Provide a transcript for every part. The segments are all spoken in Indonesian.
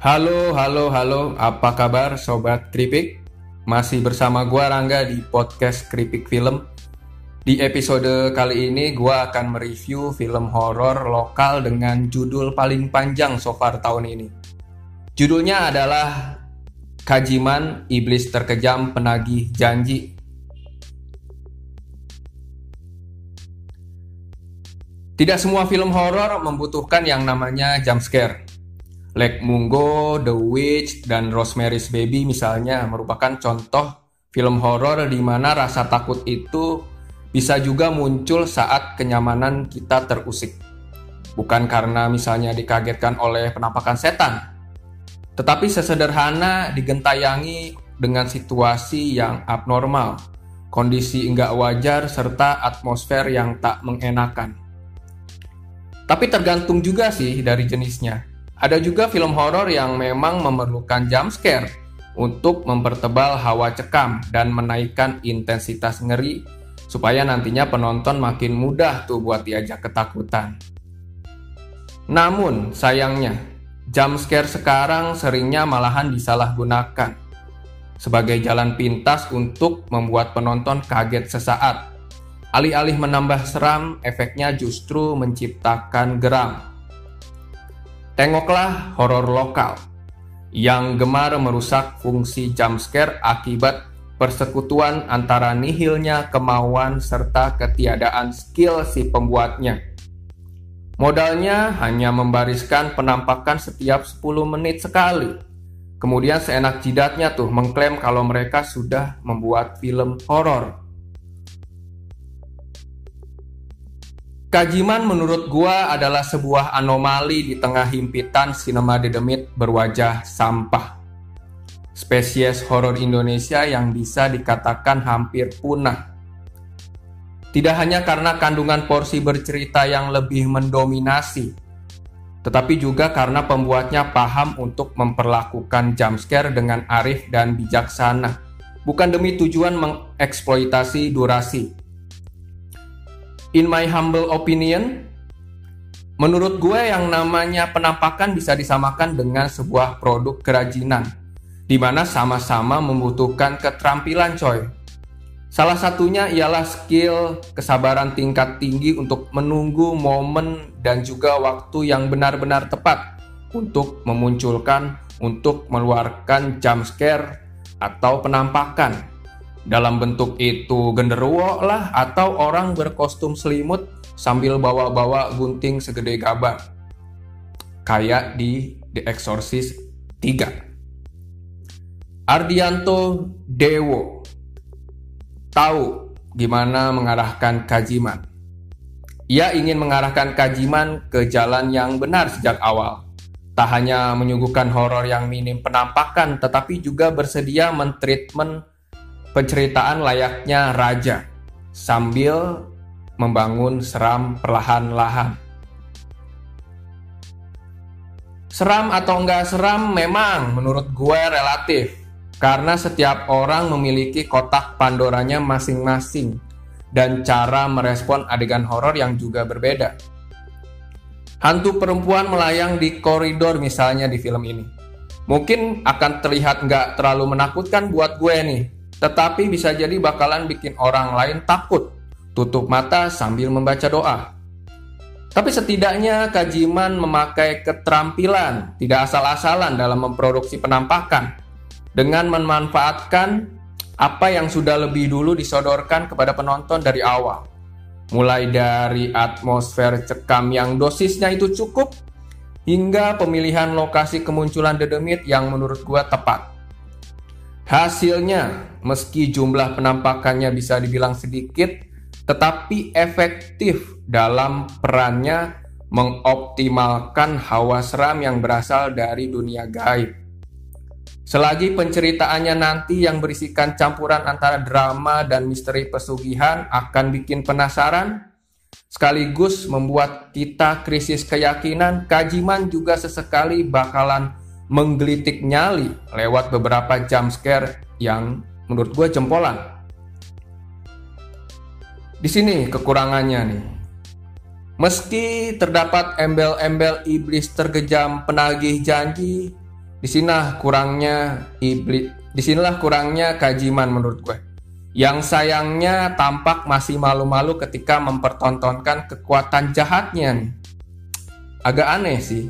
Halo, halo, halo. Apa kabar sobat Kripik? Masih bersama gua Rangga di podcast Kripik Film. Di episode kali ini gua akan mereview film horor lokal dengan judul paling panjang so far tahun ini. Judulnya adalah Kajiman Iblis Terkejam Penagih Janji. Tidak semua film horor membutuhkan yang namanya jump scare. Lake Mungo, The Witch, dan Rosemary's Baby misalnya merupakan contoh film horor di mana rasa takut itu bisa juga muncul saat kenyamanan kita terusik. Bukan karena misalnya dikagetkan oleh penampakan setan, tetapi sesederhana digentayangi dengan situasi yang abnormal, kondisi enggak wajar, serta atmosfer yang tak mengenakan. Tapi tergantung juga sih dari jenisnya. Ada juga film horor yang memang memerlukan jump scare untuk mempertebal hawa cekam dan menaikkan intensitas ngeri supaya nantinya penonton makin mudah tuh buat diajak ketakutan. Namun sayangnya, jump scare sekarang seringnya malahan disalahgunakan sebagai jalan pintas untuk membuat penonton kaget sesaat. Alih-alih menambah seram, efeknya justru menciptakan geram. Tengoklah horor lokal yang gemar merusak fungsi jumpscare akibat persekutuan antara nihilnya kemauan serta ketiadaan skill si pembuatnya. Modalnya hanya membariskan penampakan setiap 10 menit sekali. Kemudian seenak jidatnya tuh mengklaim kalau mereka sudah membuat film horor. Kajiman menurut gua adalah sebuah anomali di tengah himpitan sinema dedemit berwajah sampah. Spesies horor Indonesia yang bisa dikatakan hampir punah. Tidak hanya karena kandungan porsi bercerita yang lebih mendominasi, tetapi juga karena pembuatnya paham untuk memperlakukan jumpscare dengan arif dan bijaksana, bukan demi tujuan mengeksploitasi durasi, in my humble opinion, menurut gue yang namanya penampakan bisa disamakan dengan sebuah produk kerajinan, di mana sama-sama membutuhkan keterampilan coy. Salah satunya ialah skill kesabaran tingkat tinggi untuk menunggu momen dan juga waktu yang benar-benar tepat untuk memunculkan, untuk meluarkan jump scare atau penampakan dalam bentuk itu genderuwo lah atau orang berkostum selimut sambil bawa-bawa gunting segede gaban. Kayak di The Exorcist 3. Ardianto Dewo tahu gimana mengarahkan kajiman. Ia ingin mengarahkan kajiman ke jalan yang benar sejak awal. Tak hanya menyuguhkan horor yang minim penampakan, tetapi juga bersedia mentreatment penceritaan layaknya raja sambil membangun seram perlahan-lahan. Seram atau enggak seram memang menurut gue relatif karena setiap orang memiliki kotak Pandoranya masing-masing dan cara merespon adegan horor yang juga berbeda. Hantu perempuan melayang di koridor misalnya di film ini. Mungkin akan terlihat nggak terlalu menakutkan buat gue nih, tetapi bisa jadi bakalan bikin orang lain takut, tutup mata sambil membaca doa. Tapi setidaknya Kajiman memakai keterampilan, tidak asal-asalan dalam memproduksi penampakan, dengan memanfaatkan apa yang sudah lebih dulu disodorkan kepada penonton dari awal. Mulai dari atmosfer cekam yang dosisnya itu cukup, hingga pemilihan lokasi kemunculan dedemit yang menurut gua tepat. Hasilnya, meski jumlah penampakannya bisa dibilang sedikit, tetapi efektif dalam perannya mengoptimalkan hawa seram yang berasal dari dunia gaib. Selagi penceritaannya nanti yang berisikan campuran antara drama dan misteri pesugihan akan bikin penasaran, sekaligus membuat kita krisis keyakinan, kajiman juga sesekali bakalan menggelitik nyali lewat beberapa jump scare yang menurut gue jempolan. Di sini kekurangannya nih. Meski terdapat embel-embel iblis tergejam penagih janji, Di sinilah kurangnya iblis, di sinilah kurangnya kajiman menurut gue. Yang sayangnya tampak masih malu-malu ketika mempertontonkan kekuatan jahatnya. Agak aneh sih.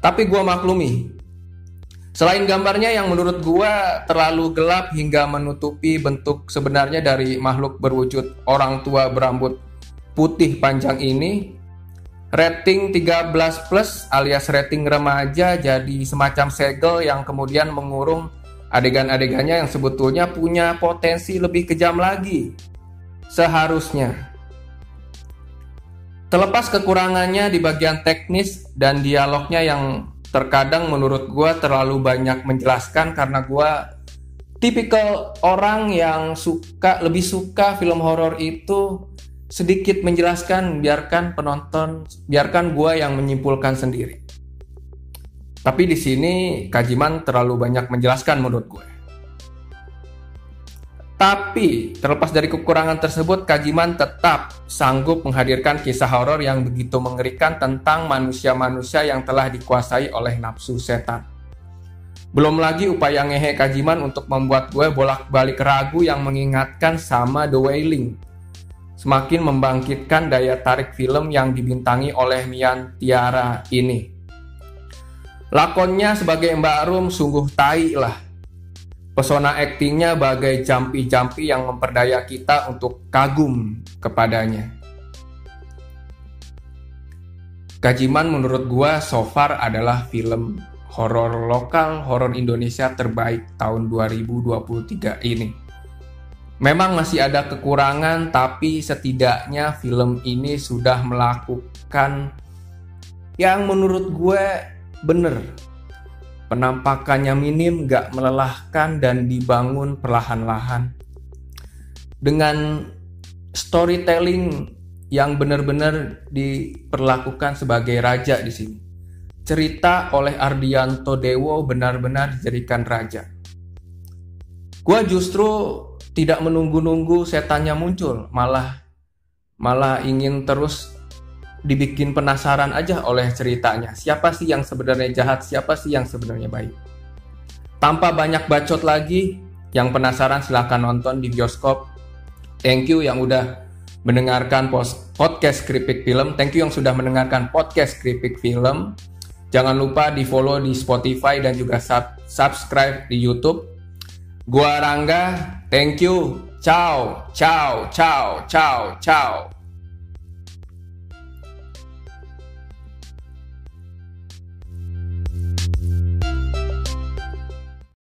Tapi gue maklumi. Selain gambarnya yang menurut gue terlalu gelap hingga menutupi bentuk sebenarnya dari makhluk berwujud orang tua berambut putih panjang ini, rating 13 plus alias rating remaja jadi semacam segel yang kemudian mengurung adegan-adegannya yang sebetulnya punya potensi lebih kejam lagi. Seharusnya. Terlepas kekurangannya di bagian teknis dan dialognya yang terkadang menurut gue terlalu banyak menjelaskan karena gue tipikal orang yang suka lebih suka film horor itu sedikit menjelaskan, biarkan penonton, biarkan gue yang menyimpulkan sendiri. Tapi di sini Kajiman terlalu banyak menjelaskan menurut gue. Tapi terlepas dari kekurangan tersebut, Kajiman tetap sanggup menghadirkan kisah horor yang begitu mengerikan tentang manusia-manusia yang telah dikuasai oleh nafsu setan. Belum lagi upaya ngehe Kajiman untuk membuat gue bolak-balik ragu yang mengingatkan sama The Wailing semakin membangkitkan daya tarik film yang dibintangi oleh Mian Tiara ini. Lakonnya sebagai Mbak Rum sungguh tai lah. Pesona aktingnya bagai jampi-jampi yang memperdaya kita untuk kagum kepadanya. Kajiman menurut gua so far adalah film horor lokal, horor Indonesia terbaik tahun 2023 ini. Memang masih ada kekurangan, tapi setidaknya film ini sudah melakukan yang menurut gue bener. Penampakannya minim, gak melelahkan, dan dibangun perlahan-lahan. Dengan storytelling yang benar-benar diperlakukan sebagai raja di sini. Cerita oleh Ardianto Dewo benar-benar dijadikan raja. Gue justru tidak menunggu-nunggu setannya muncul, malah malah ingin terus dibikin penasaran aja oleh ceritanya. Siapa sih yang sebenarnya jahat, siapa sih yang sebenarnya baik. Tanpa banyak bacot lagi, yang penasaran silahkan nonton di bioskop. Thank you yang udah mendengarkan podcast Kripik Film. Thank you yang sudah mendengarkan podcast Kripik Film. Jangan lupa di follow di Spotify dan juga sub subscribe di YouTube. Gua Rangga, thank you. Ciao, ciao, ciao, ciao, ciao.